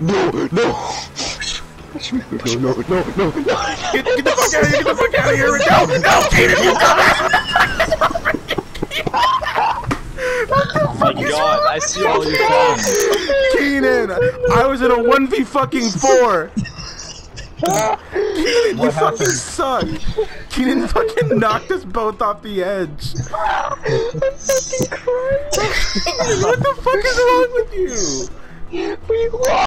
no, no. No, no, no, no, no. Get, get the fuck out of here, get the fuck out of here. No, no, Kaden, you come Oh my god, I see all your things. Keenan, I was in a 1v fucking 4. Keenan, you happened? fucking suck. Keenan fucking knocked us both off the edge. I'm fucking crying. what the fuck is wrong with you? We lost.